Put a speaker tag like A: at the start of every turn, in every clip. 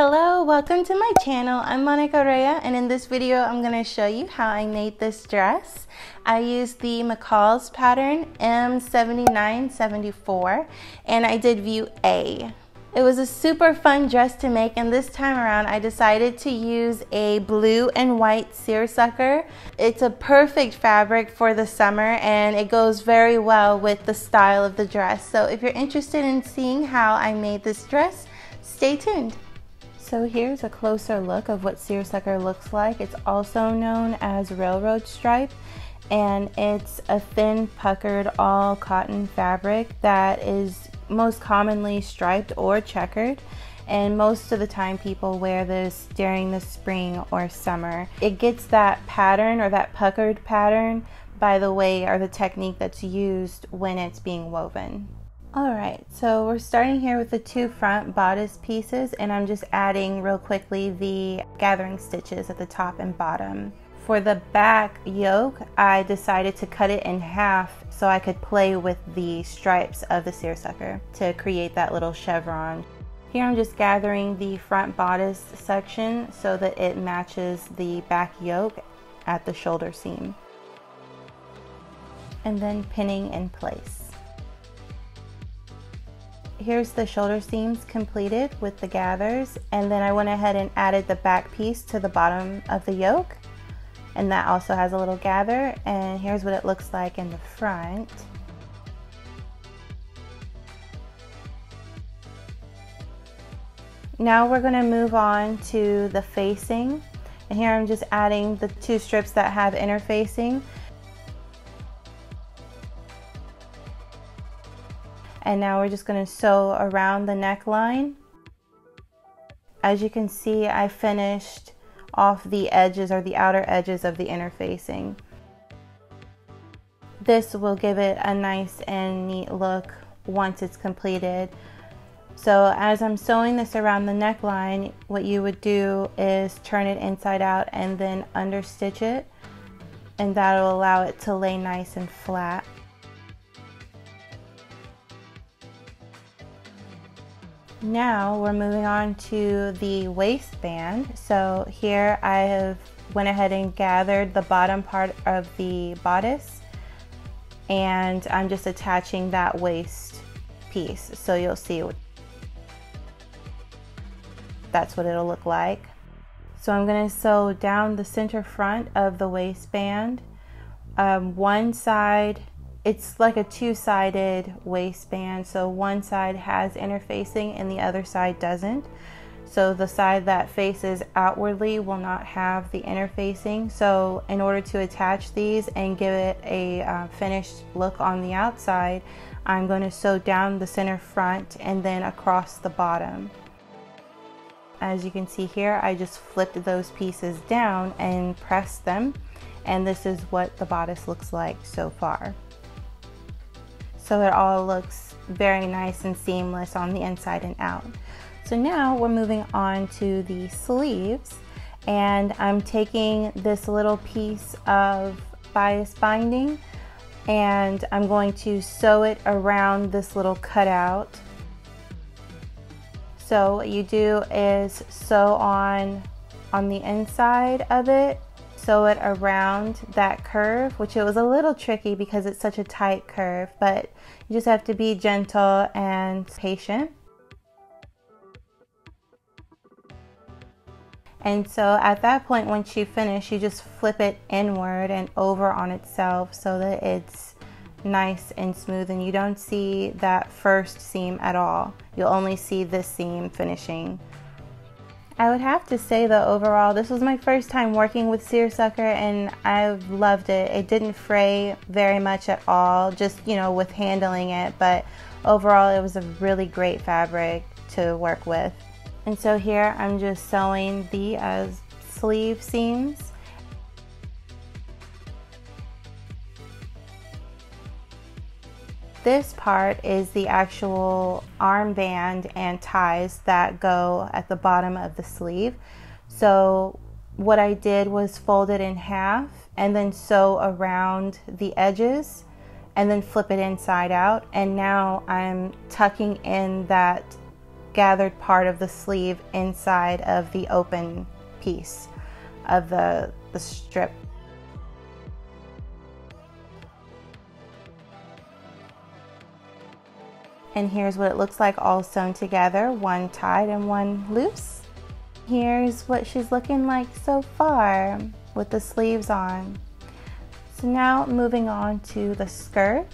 A: Hello, welcome to my channel. I'm Monica Rhea and in this video I'm going to show you how I made this dress. I used the McCall's pattern M7974 and I did view A. It was a super fun dress to make and this time around I decided to use a blue and white seersucker. It's a perfect fabric for the summer and it goes very well with the style of the dress. So if you're interested in seeing how I made this dress, stay tuned. So here's a closer look of what seersucker looks like. It's also known as railroad stripe and it's a thin puckered all cotton fabric that is most commonly striped or checkered and most of the time people wear this during the spring or summer. It gets that pattern or that puckered pattern by the way or the technique that's used when it's being woven. Alright, so we're starting here with the two front bodice pieces and I'm just adding real quickly the gathering stitches at the top and bottom. For the back yoke, I decided to cut it in half so I could play with the stripes of the seersucker to create that little chevron. Here I'm just gathering the front bodice section so that it matches the back yoke at the shoulder seam. And then pinning in place here's the shoulder seams completed with the gathers and then I went ahead and added the back piece to the bottom of the yoke and that also has a little gather and here's what it looks like in the front. Now we're going to move on to the facing and here I'm just adding the two strips that have interfacing and now we're just going to sew around the neckline. As you can see, I finished off the edges or the outer edges of the interfacing. This will give it a nice and neat look once it's completed. So as I'm sewing this around the neckline, what you would do is turn it inside out and then understitch it and that'll allow it to lay nice and flat. Now we're moving on to the waistband. So here I have went ahead and gathered the bottom part of the bodice and I'm just attaching that waist piece. So you'll see that's what it'll look like. So I'm going to sew down the center front of the waistband. Um, one side it's like a two-sided waistband so one side has interfacing and the other side doesn't. So the side that faces outwardly will not have the interfacing. So in order to attach these and give it a uh, finished look on the outside I'm going to sew down the center front and then across the bottom. As you can see here I just flipped those pieces down and pressed them and this is what the bodice looks like so far so it all looks very nice and seamless on the inside and out. So now we're moving on to the sleeves and I'm taking this little piece of bias binding and I'm going to sew it around this little cutout. So what you do is sew on on the inside of it sew it around that curve, which it was a little tricky because it's such a tight curve, but you just have to be gentle and patient. And so at that point, once you finish, you just flip it inward and over on itself so that it's nice and smooth and you don't see that first seam at all. You'll only see this seam finishing I would have to say that overall, this was my first time working with seersucker and I loved it. It didn't fray very much at all, just, you know, with handling it, but overall it was a really great fabric to work with. And so here I'm just sewing the uh, sleeve seams This part is the actual armband and ties that go at the bottom of the sleeve. So what I did was fold it in half and then sew around the edges and then flip it inside out. And now I'm tucking in that gathered part of the sleeve inside of the open piece of the, the strip. And here's what it looks like all sewn together, one tied and one loose. Here's what she's looking like so far with the sleeves on. So now moving on to the skirt.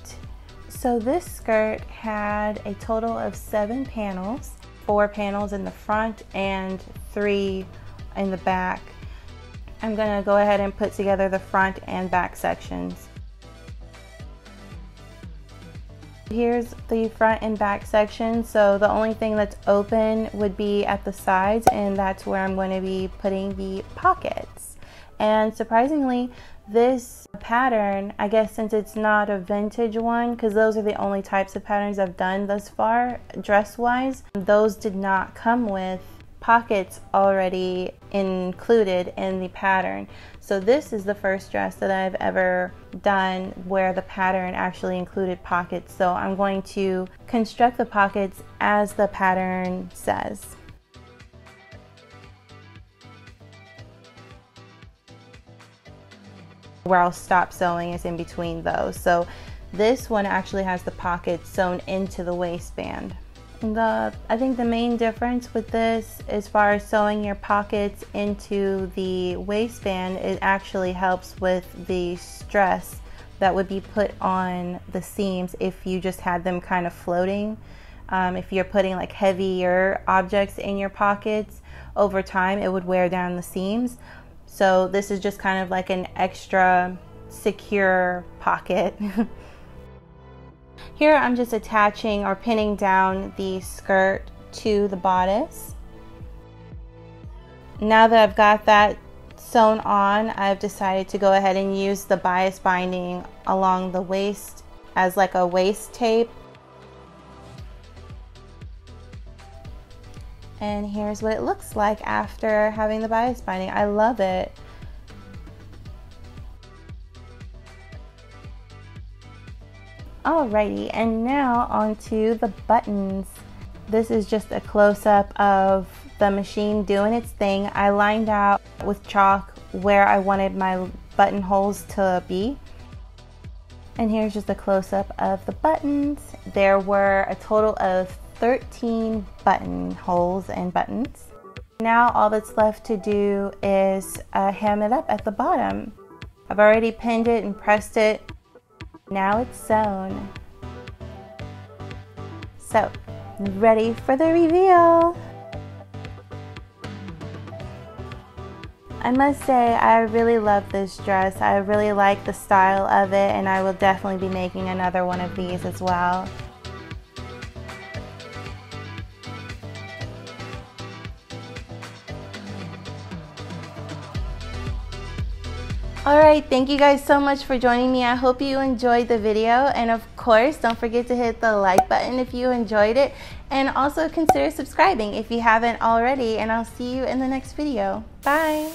A: So this skirt had a total of seven panels, four panels in the front and three in the back. I'm gonna go ahead and put together the front and back sections. Here's the front and back section. So the only thing that's open would be at the sides and that's where I'm going to be putting the pockets. And surprisingly, this pattern, I guess since it's not a vintage one, because those are the only types of patterns I've done thus far, dress-wise, those did not come with pockets already included in the pattern. So this is the first dress that I've ever done where the pattern actually included pockets. So I'm going to construct the pockets as the pattern says. Where I'll stop sewing is in between those. So this one actually has the pockets sewn into the waistband. The, I think the main difference with this as far as sewing your pockets into the waistband, it actually helps with the stress that would be put on the seams if you just had them kind of floating. Um, if you're putting like heavier objects in your pockets over time, it would wear down the seams. So this is just kind of like an extra secure pocket. Here I'm just attaching or pinning down the skirt to the bodice. Now that I've got that sewn on, I've decided to go ahead and use the bias binding along the waist as like a waist tape. And here's what it looks like after having the bias binding. I love it. Alrighty, and now onto the buttons. This is just a close-up of the machine doing its thing. I lined out with chalk where I wanted my buttonholes to be. And here's just a close-up of the buttons. There were a total of 13 buttonholes and buttons. Now all that's left to do is uh, hem it up at the bottom. I've already pinned it and pressed it now it's sewn. So, ready for the reveal. I must say I really love this dress. I really like the style of it and I will definitely be making another one of these as well. Alright, thank you guys so much for joining me. I hope you enjoyed the video. And of course, don't forget to hit the like button if you enjoyed it. And also consider subscribing if you haven't already. And I'll see you in the next video. Bye!